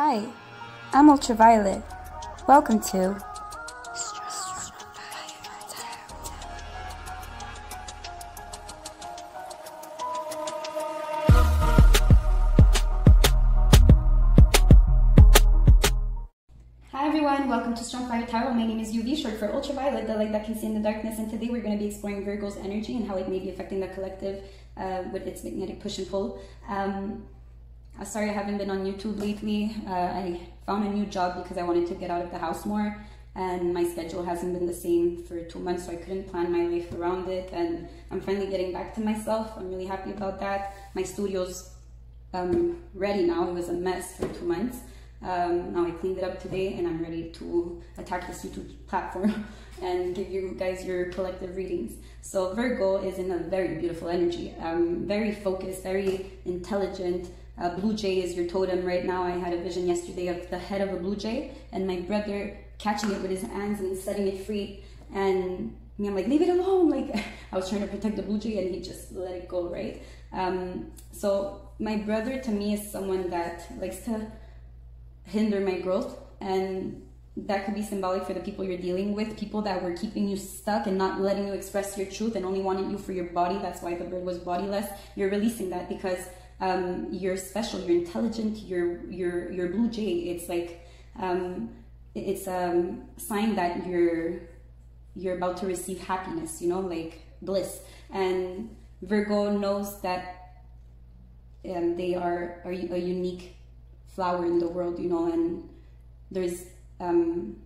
Hi, I'm Ultraviolet. Welcome to Hi everyone, welcome to Strong Fire Tarot. My name is UV, short for ultraviolet, the light that can see in the darkness. And today we're going to be exploring Virgo's energy and how it may be affecting the collective uh, with its magnetic push and pull. Um, I'm sorry I haven't been on YouTube lately. Uh, I found a new job because I wanted to get out of the house more, and my schedule hasn't been the same for two months, so I couldn't plan my life around it. And I'm finally getting back to myself. I'm really happy about that. My studio's um, ready now. It was a mess for two months. Um, now I cleaned it up today and I'm ready to attack this YouTube platform and give you guys your collective readings. So Virgo is in a very beautiful energy, um, very focused, very intelligent. Uh, blue jay is your totem right now. I had a vision yesterday of the head of a blue jay and my brother catching it with his hands and setting it free. And me, I'm like, leave it alone. Like I was trying to protect the blue jay and he just let it go, right? Um, so my brother to me is someone that likes to hinder my growth and that could be symbolic for the people you're dealing with people that were keeping you stuck and not letting you express your truth and only wanted you for your body that's why the bird was bodiless you're releasing that because um, you're special you're intelligent you're you're you're blue jay it's like um, it's a sign that you're you're about to receive happiness you know like bliss and virgo knows that um, they are, are a unique flower in the world, you know, and there's um,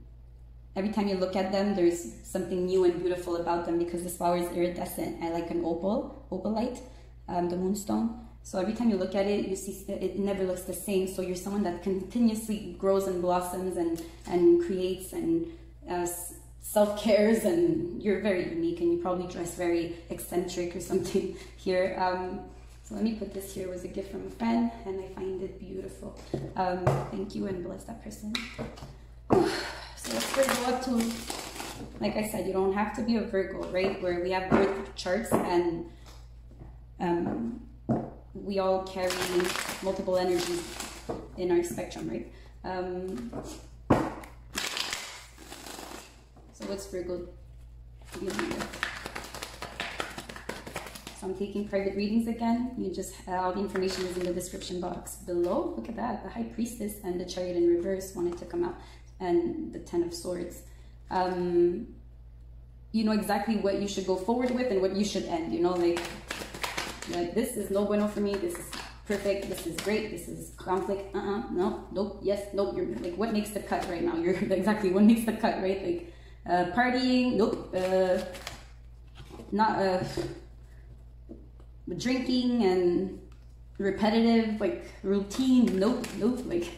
every time you look at them, there's something new and beautiful about them because this flower is iridescent. I like an opal, opalite, um, the moonstone. So every time you look at it, you see it never looks the same. So you're someone that continuously grows and blossoms and and creates and uh, self cares, and you're very unique. And you probably dress very eccentric or something here. Um, so let me put this here. It was a gift from a friend, and I find it beautiful. Um, thank you, and bless that person. So let's Virgo up to, like I said, you don't have to be a Virgo, right? Where we have birth charts and um, we all carry multiple energies in our spectrum, right? Um, so what's Virgo? So I'm taking private readings again. You just, uh, all the information is in the description box below. Look at that, the High Priestess and the Chariot in reverse wanted to come out and the Ten of Swords. Um, you know exactly what you should go forward with and what you should end, you know, like, like this is no bueno for me, this is perfect, this is great, this is conflict, uh-uh, no, nope, yes, nope, you're like, what makes the cut right now? You're exactly what makes the cut, right? Like, uh, partying, nope, uh, not, uh, drinking and repetitive like routine nope nope like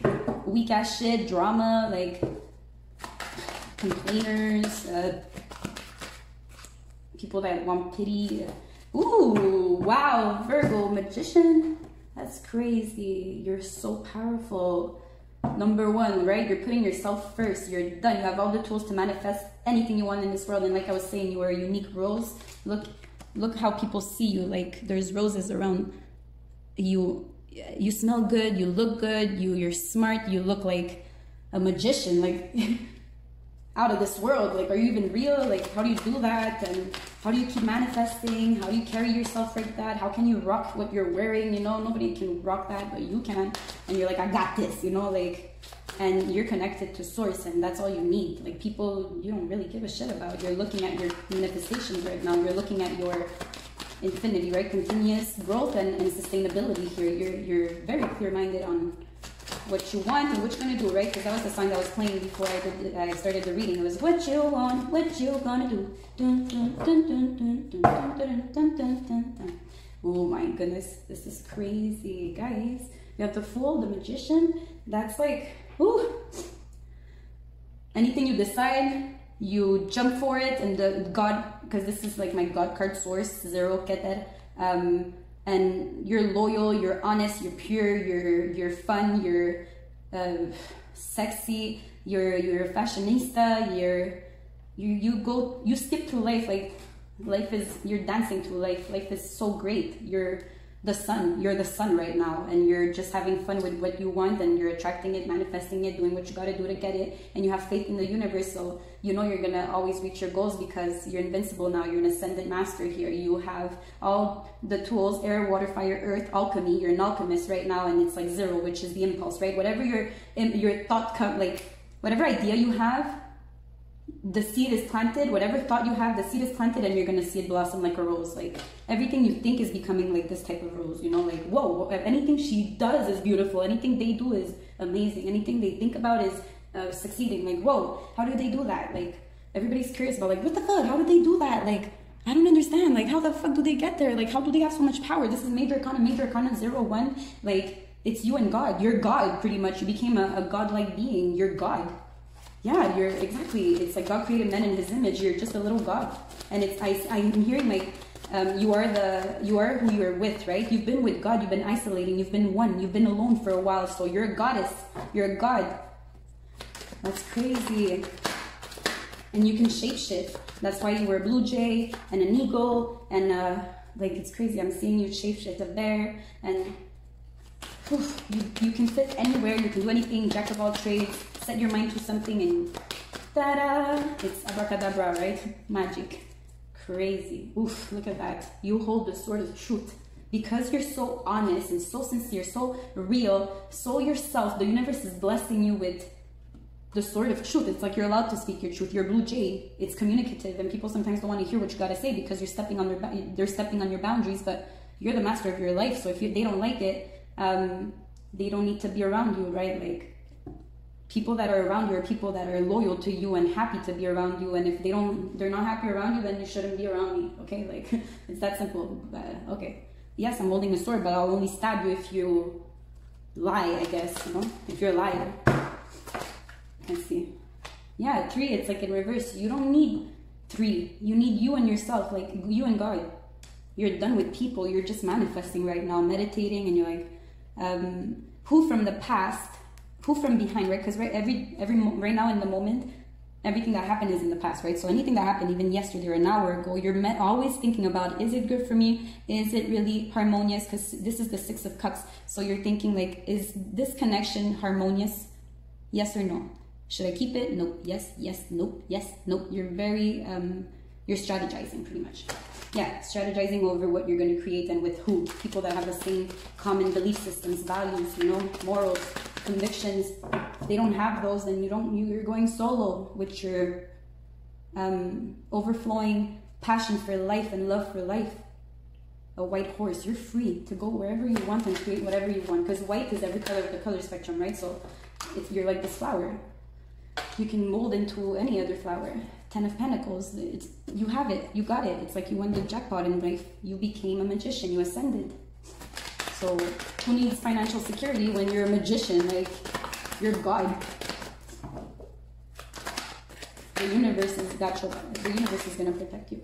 weak ass shit drama like complainers uh, people that want pity ooh wow virgo magician. That's crazy. You're so powerful. Number one right? You're putting yourself first. You're done. You have all the tools to manifest anything you want in this world. And like i was saying you are a unique rose look look how people see you. Like there's roses around you. You smell good. You look good. You you're smart. You look like a magician. Like out of this world? Like are you even real? Like how do you do that? And how do you keep manifesting? How do you carry yourself like that? How can you rock what you're wearing? You know nobody can rock that but you can. And you're like i got this you know like and you're connected to source and that's all you need. Like people you don't really give a shit about you're looking at your manifestations right now. You're looking at your infinity right? Continuous growth and, and sustainability here. You're you're very clear-minded on what you want and what you're gonna do right because that was the song that was playing before I did I started the reading it was what you want what you gonna do dun, dun, dun, dun, dun, dun, dun, dun, dun, dun, dun, oh my goodness this is crazy guys you have the fool the magician that's like Ooh. Anything you decide, you jump for it, and the God, because this is like my God card source, zero keter. Um, and you're loyal, you're honest, you're pure, you're you're fun, you're uh, sexy, you're you're fashionista, you're you you go you skip through life like life is you're dancing through life. Life is so great. You're the sun. You're the sun right now, and you're just having fun with what you want, and you're attracting it, manifesting it, doing what you got to do to get it, and you have faith in the universe. So you know you're gonna always reach your goals because you're invincible now. You're an ascended master here. You have all the tools: air, water, fire, earth, alchemy. You're an alchemist right now, and it's like zero, which is the impulse, right? Whatever your your thought come like whatever idea you have the seed is planted whatever thought you have the seed is planted and you're going to see it blossom like a rose like everything you think is becoming like this type of rose you know like whoa anything she does is beautiful anything they do is amazing anything they think about is uh, succeeding like whoa how do they do that like everybody's curious about like what the fuck how did they do that like I don't understand. Like, how the fuck do they get there? Like, how do they have so much power? This is major arcana, major arcana zero one. Like, it's you and God. You're God, pretty much. You became a, a godlike being. You're God yeah, you're exactly. It's like God created men in His image. You're just a little God, and it's I, I'm hearing like um, you are the you are who you're with, right? You've been with God. You've been isolating. You've been one. You've been alone for a while. So you're a goddess. You're a god. That's crazy. And you can shapeshift. That's why you were a blue jay and an eagle and uh, like it's crazy. I'm seeing you shapeshift a bear and you, you can fit anywhere. You can do anything. Jack of all trades set your mind to something and ta-da! It's abracadabra, right? Magic. Crazy. Oof, look at that. You hold the sword of truth. Because you're so honest and so sincere, so real, so yourself, the universe is blessing you with the sword of truth. It's like you're allowed to speak your truth. You're blue jay. It's communicative, and people sometimes don't want to hear what you gotta say because you're stepping on their they're stepping on your boundaries. But you're the master of your life. So if you, they don't like it, um, they don't need to be around you, right? Like people that are around you are people that are loyal to you and happy to be around you and if they don't they're not happy around you then you shouldn't be around me okay? Like it's that simple but okay. Yes i'm holding a sword but i'll only stab you if you lie i guess you know? If you're a liar. Let's see. Yeah three it's like in reverse. You don't need three. You need you and yourself like you and god. You're done with people. You're just manifesting right now meditating and you're like um, who from the past who from behind, right? Because right every every right now in the moment, everything that happened is in the past, right? So anything that happened even yesterday or an hour ago, you're met, always thinking about is it good for me? Is it really harmonious? Because this is the six of cups, so you're thinking like, is this connection harmonious? Yes or no? Should I keep it? Nope. Yes. Yes. Nope. Yes. Nope. You're very um, you're strategizing pretty much yeah, strategizing over what you're going to create and with who. People that have the same common belief systems, values, you know, morals, convictions. they don't have those, then you don't. You're going solo with your um, overflowing passion for life and love for life. A white horse, you're free to go wherever you want and create whatever you want. Because white is every color of the color spectrum, right? So if you're like this flower, you can mold into any other flower. Ten of Pentacles, it's, you have it, you got it. It's like you won the jackpot in life. You became a magician, you ascended. So who needs financial security when you're a magician? Like, you're God. The universe is got your, the universe is gonna protect you.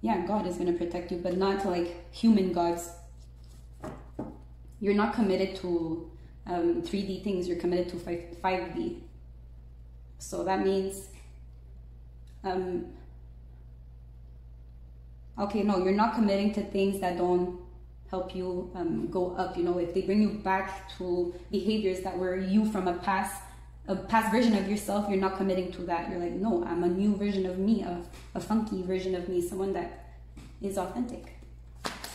Yeah, God is gonna protect you, but not like human gods. You're not committed to um, 3D things, you're committed to 5, 5D. So that means um, okay, no, you're not committing to things that don't help you um, go up. You know, if they bring you back to behaviors that were you from a past a past version of yourself, you're not committing to that. You're like, no, I'm a new version of me, a, a funky version of me, someone that is authentic.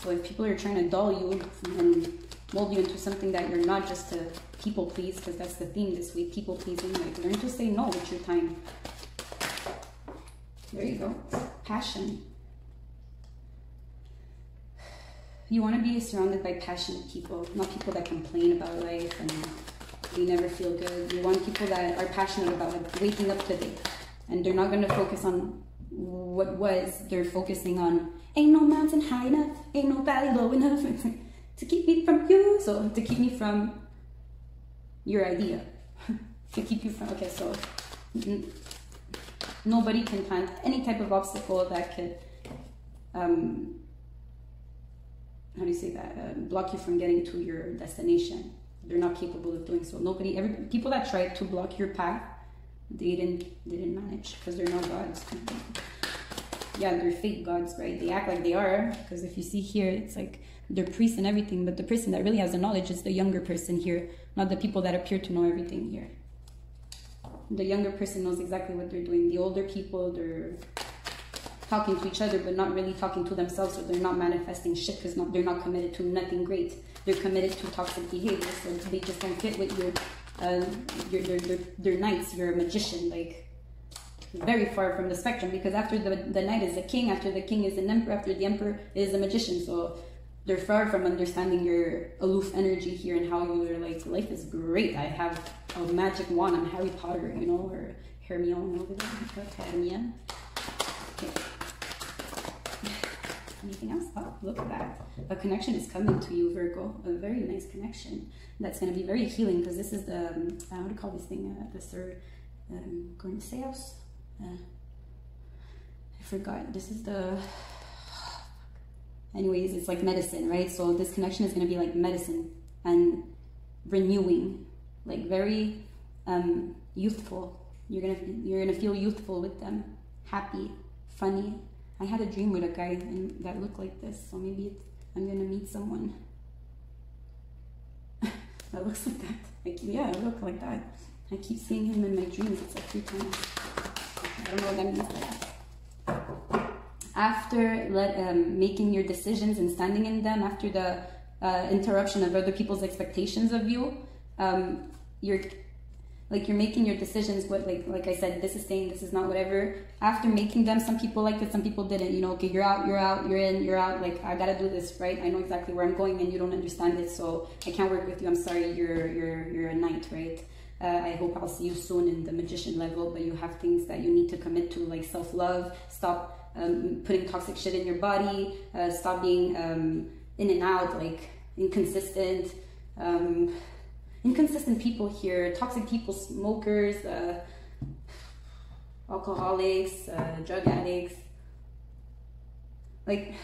So if people are trying to dull you and mold you into something that you're not just to people please, because that's the theme this week, people pleasing, like learn to say no with your time. There you go. Passion. You want to be surrounded by passionate people, not people that complain about life and they never feel good. You want people that are passionate about waking up today and they're not going to focus on what was. They're focusing on ain't no mountain high enough, ain't no valley low enough to keep me from you. So to keep me from your idea, to keep you from. Okay, so mm-hmm. Nobody can plant any type of obstacle that could, um, how do you say that, uh, block you from getting to your destination. They're not capable of doing so. Nobody, every people that tried to block your path, they didn't, they didn't manage because they're not gods. yeah, they're fake gods, right? They act like they are, because if you see here, it's like they're priests and everything, but the person that really has the knowledge is the younger person here, not the people that appear to know everything here. The younger person knows exactly what they're doing. The older people, they're talking to each other, but not really talking to themselves, so they're not manifesting shit because they're not committed to nothing great. They're committed to toxic behavior, so they just don't fit with your, uh, your, your, your, your knights. You're a magician, like very far from the spectrum because after the, the knight is a king, after the king is an emperor, after the emperor is a magician. So they're far from understanding your aloof energy here and how you're like, life is great. I have a magic wand. I'm Harry Potter, you know, or Hermione over there. Okay. Anything else? Oh, look at that. A connection is coming to you, Virgo. A very nice connection. That's going to be very healing because this is the, um, how do you call this thing? Uh, the third, um, Cornseos? Uh, I forgot. This is the anyways, it's like medicine, right? So this connection is going to be like medicine and renewing, like very um, youthful. You're gonna you're gonna feel youthful with them, happy, funny. I had a dream with a guy that looked like this, so maybe I'm gonna meet someone that looks like that. Like yeah, I look like that. I keep seeing him in my dreams. It's like three times. I don't know what that means after let, um, making your decisions and standing in them, after the uh, interruption of other people's expectations of you, um, you're like you're making your decisions. What like like I said, this is staying, this is not whatever. After making them, some people liked it, some people didn't. You know, okay, you're out, you're out, you're in, you're out. Like I gotta do this, right? I know exactly where I'm going, and you don't understand it, so I can't work with you. I'm sorry, you're you're you're a knight, right? Uh, I hope I'll see you soon in the magician level, but you have things that you need to commit to, like self love. Stop um, putting toxic shit in your body, uh, stop being um, in and out, like inconsistent. Um, inconsistent people here, toxic people, smokers, uh, alcoholics, uh, drug addicts. Like,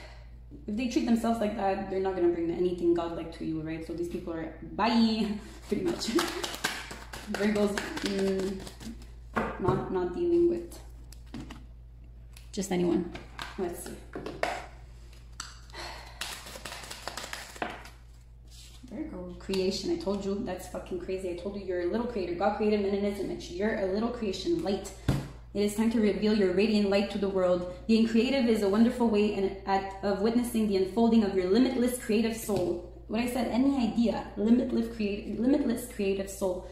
if they treat themselves like that, they're not gonna bring anything godlike to you, right? So these people are bye, pretty much. Virgos, mm, not not dealing with just anyone. Let's see. Virgo, creation. I told you that's fucking crazy. I told you you're a little creator. God created man in his image. You're a little creation, light. It is time to reveal your radiant light to the world. Being creative is a wonderful way in, at, of witnessing the unfolding of your limitless creative soul. What I said, any idea, limitless, creative, limitless creative soul.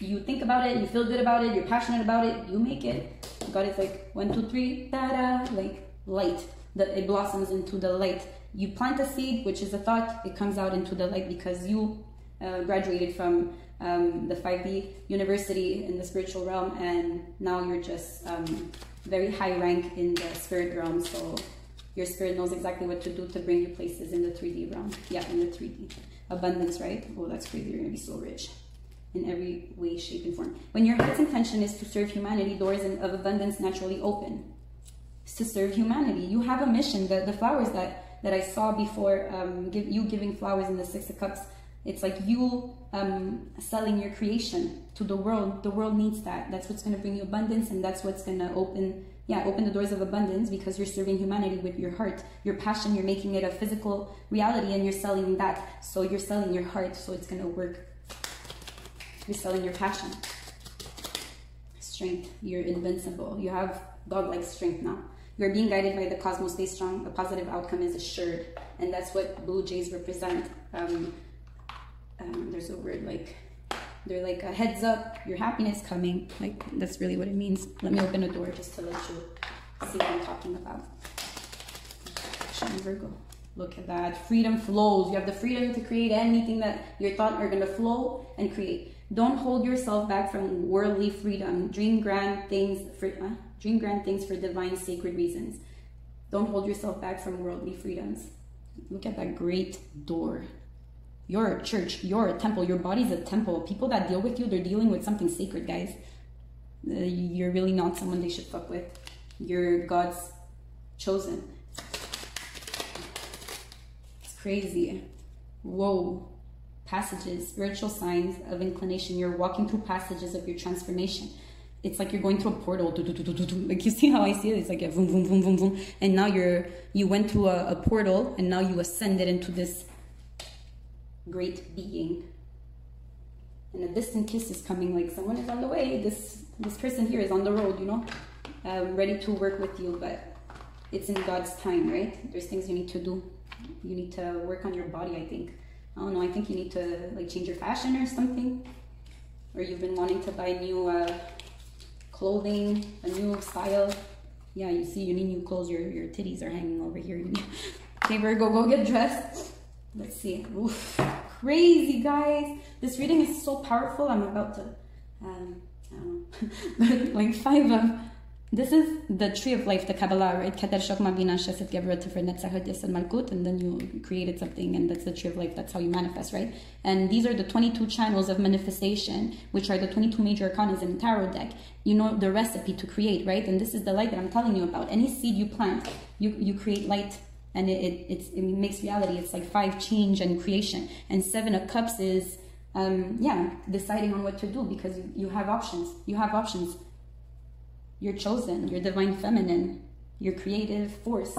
You think about it, you feel good about it, you're passionate about it, you make it. God is like one, two, three, da like light. That it blossoms into the light. You plant a seed, which is a thought, it comes out into the light because you uh, graduated from um, the 5D university in the spiritual realm, and now you're just um, very high rank in the spirit realm. So your spirit knows exactly what to do to bring you places in the 3D realm. Yeah, in the 3D. Abundance, right? Oh, that's crazy. You're gonna be so rich in every way, shape, and form. When your heart's intention is to serve humanity, doors of abundance naturally open. It's to serve humanity. You have a mission. The, the flowers that, that I saw before, um, give, you giving flowers in the Six of Cups, it's like you um, selling your creation to the world. The world needs that. That's what's going to bring you abundance, and that's what's going to open, yeah, open the doors of abundance because you're serving humanity with your heart, your passion. You're making it a physical reality, and you're selling that. So you're selling your heart, so it's going to work you're selling your passion. Strength. You're invincible. You have godlike strength now. You're being guided by the cosmos. Stay strong. A positive outcome is assured. And that's what blue jays represent. Um, um, there's a word like, they're like a heads up, your happiness coming. Like, that's really what it means. Let me open a door just to let you see what I'm talking about. Virgo. Look at that. Freedom flows. You have the freedom to create anything that your thought are going to flow and create. Don't hold yourself back from worldly freedom. Dream grand things for uh, dream grand things for divine sacred reasons. Don't hold yourself back from worldly freedoms. Look at that great door. You're a church. You're a temple. Your body's a temple. People that deal with you, they're dealing with something sacred, guys. Uh, you're really not someone they should fuck with. You're God's chosen. Crazy. Whoa passages, spiritual signs of inclination. You're walking through passages of your transformation. it's like you're going through a portal. Like you see how I see it? It's like a boom, boom, boom, boom, boom. And now you're you went through a, a portal and now you ascended into this great being. And a distant kiss is coming, like someone is on the way. This this person here is on the road, you know, um, ready to work with you, but it's in God's time, right? There's things you need to do. You need to work on your body, I think. I don't know, I think you need to like change your fashion or something. Or you've been wanting to buy new uh, clothing, a new style. Yeah, you see, you need new clothes. Your, your titties are hanging over here. okay, Virgo, go get dressed. Let's see. Oof. Crazy, guys. This reading is so powerful. I'm about to, um, I don't know, like five of this is the tree of life, the Kabbalah, right? And then you created something, and that's the tree of life. That's how you manifest, right? And these are the 22 channels of manifestation, which are the 22 major arcanas in the tarot deck. You know the recipe to create, right? And this is the light that I'm telling you about. Any seed you plant, you, you create light and it, it, it makes reality. It's like five change and creation. And seven of cups is, um, yeah, deciding on what to do because you, you have options. You have options you're chosen, you're divine feminine, your creative force.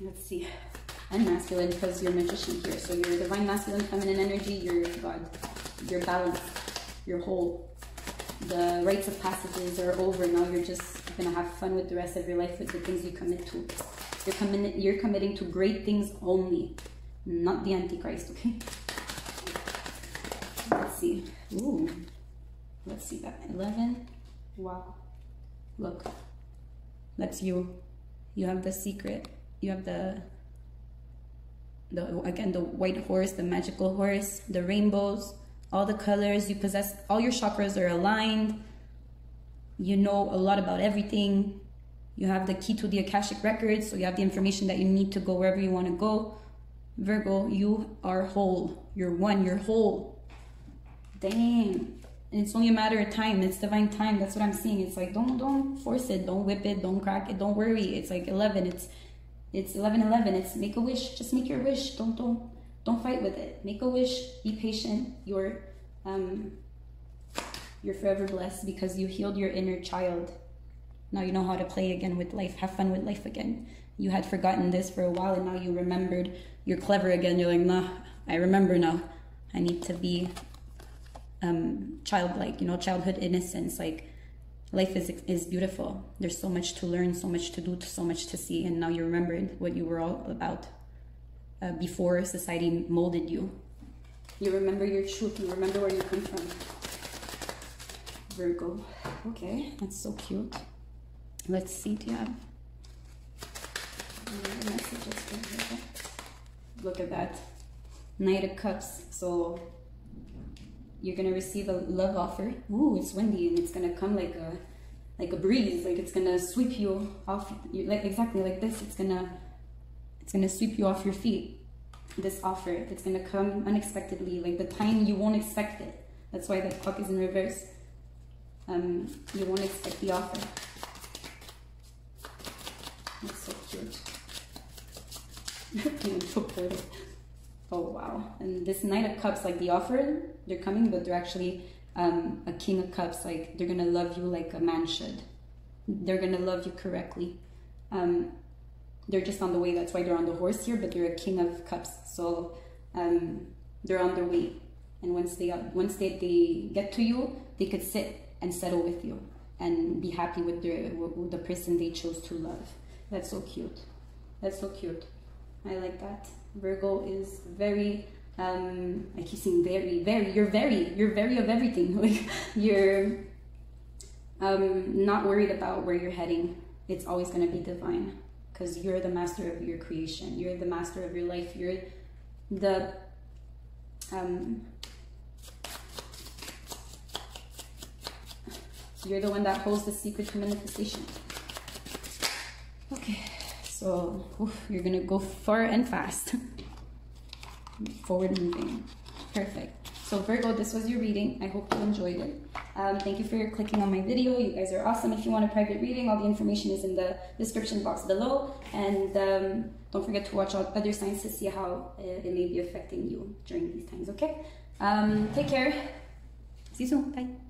Let's see. And masculine because you're magician here. So you're divine masculine feminine energy, you're God. You're balanced. You're whole. The rites of passages are over. Now you're just gonna have fun with the rest of your life with the things you commit to. You're, commi you're committing to great things only, not the Antichrist, okay? Let's see. Ooh. Let's see that. 11. Wow. Look. That's you. You have the secret. You have the the again the white horse, the magical horse, the rainbows, all the colors you possess, all your chakras are aligned. You know a lot about everything. You have the key to the Akashic records, so you have the information that you need to go wherever you want to go. Virgo, you are whole. You're one, you're whole. Dang. And it's only a matter of time. It's divine time. That's what I'm seeing. It's like don't don't force it. Don't whip it. Don't crack it. Don't worry. It's like 11. It's it's 11 11. It's make a wish. Just make your wish. Don't don't don't fight with it. Make a wish. Be patient. You're um you're forever blessed because you healed your inner child. Now you know how to play again with life. Have fun with life again. You had forgotten this for a while and now you remembered. You're clever again. You're like, nah, I remember now. I need to be um, childlike, you know, childhood innocence. Like life is is beautiful. There's so much to learn, so much to do, so much to see, and now you remembered what you were all about uh, before society molded you. You remember your truth. You remember where you come from. Virgo. Okay, that's so cute. Let's see. Do you have? Look at that. Knight of Cups. So you're gonna receive a love offer. Ooh, it's windy and it's gonna come like a like a breeze. Like it's gonna sweep you off. Like exactly like this. It's gonna it's gonna sweep you off your feet. This offer. It's gonna come unexpectedly, like the time you won't expect it. That's why the clock is in reverse. Um, you won't expect the offer. That's so cute. Oh wow! And this Knight of Cups, like the offer, they're coming, but they're actually um, a King of Cups. Like they're gonna love you like a man should. They're gonna love you correctly. Um, they're just on the way. That's why they're on the horse here. But they're a King of Cups, so um, they're on their way. And once they once they, they get to you, they could sit and settle with you and be happy with the with the person they chose to love. That's so cute. That's so cute. I like that. Virgo is very um I keep saying very, very, you're very, you're very of everything. Like you're um not worried about where you're heading. It's always gonna be divine. Because you're the master of your creation. You're the master of your life. You're the um you're the one that holds the secret to manifestation. Okay. So oof, you're gonna go far and fast. Forward moving. Perfect. So Virgo, this was your reading. I hope you enjoyed it. Um, thank you for clicking on my video. You guys are awesome. If you want a private reading, all the information is in the description box below. And um, don't forget to watch out other signs to see how uh, it may be affecting you during these times, okay? Um, take care. See you soon. Bye.